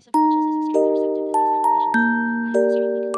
My subconscious is extremely receptive to these affirmations. I am extremely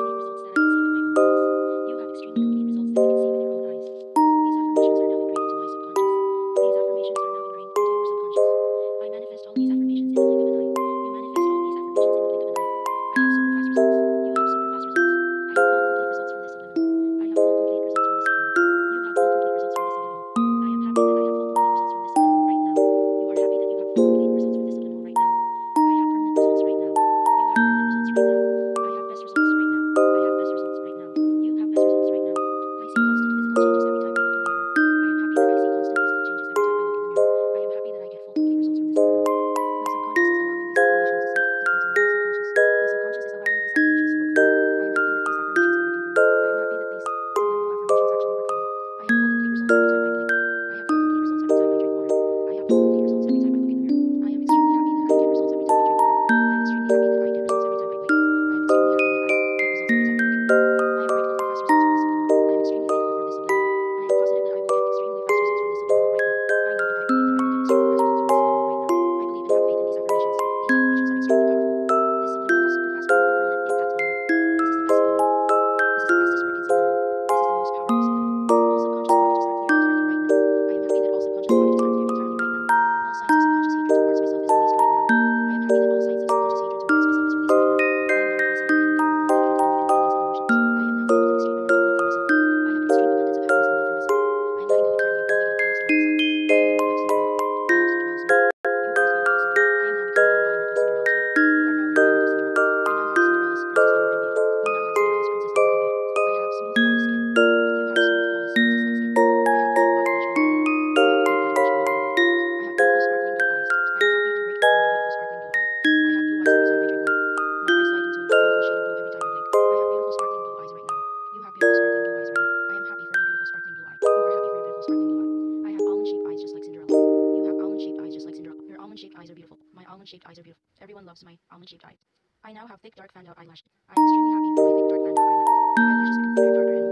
My almond-shaped eyes are beautiful. Everyone loves my almond-shaped eyes. I now have thick dark fanned out eyelashes. I'm extremely happy for my thick dark fanned out eyelashes. My are considered darker and more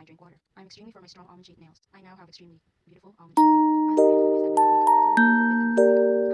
I drink water. I'm extremely for my strong almond shaped nails. I now have extremely beautiful almond shaped nails.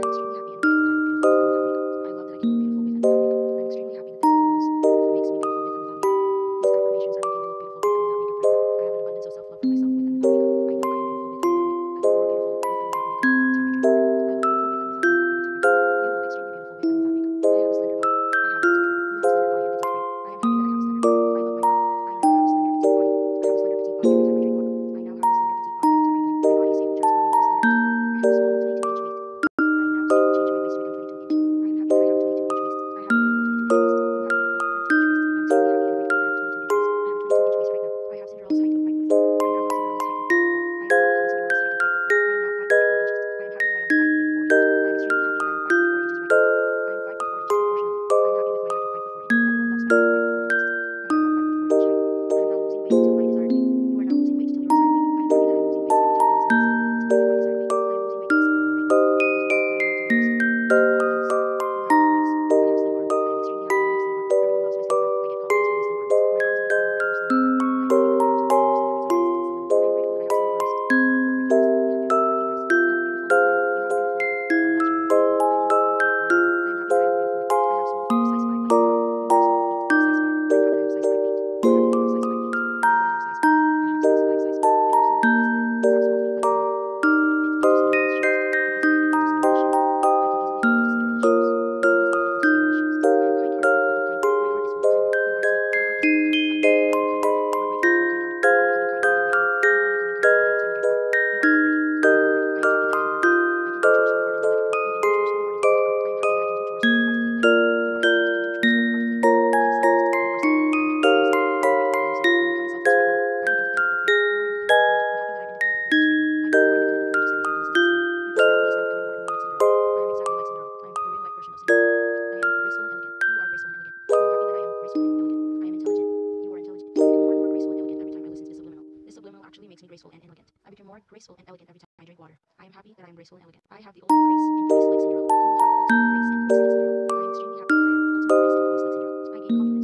graceful and elegant every time I drink water. I am happy that I am graceful and elegant. I have the ultimate grace and voice like Cinderella. You have the ultimate grace and voice like Cinderella. I am extremely happy that I have the ultimate grace and voice like Cinderella. I gain compliments.